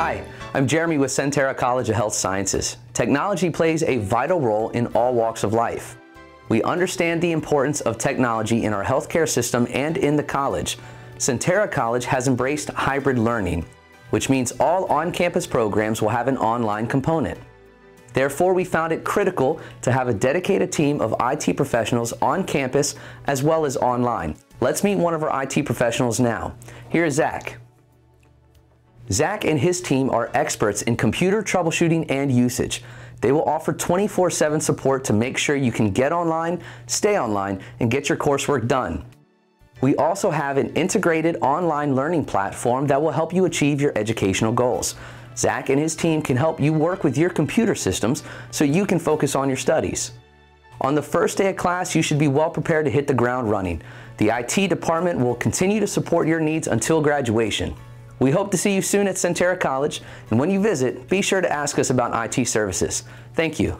Hi, I'm Jeremy with Sentara College of Health Sciences. Technology plays a vital role in all walks of life. We understand the importance of technology in our healthcare system and in the college. Sentara College has embraced hybrid learning, which means all on-campus programs will have an online component. Therefore, we found it critical to have a dedicated team of IT professionals on campus as well as online. Let's meet one of our IT professionals now. Here's Zach. Zach and his team are experts in computer troubleshooting and usage. They will offer 24-7 support to make sure you can get online, stay online, and get your coursework done. We also have an integrated online learning platform that will help you achieve your educational goals. Zach and his team can help you work with your computer systems so you can focus on your studies. On the first day of class, you should be well prepared to hit the ground running. The IT department will continue to support your needs until graduation. We hope to see you soon at Sentara College, and when you visit, be sure to ask us about IT services. Thank you.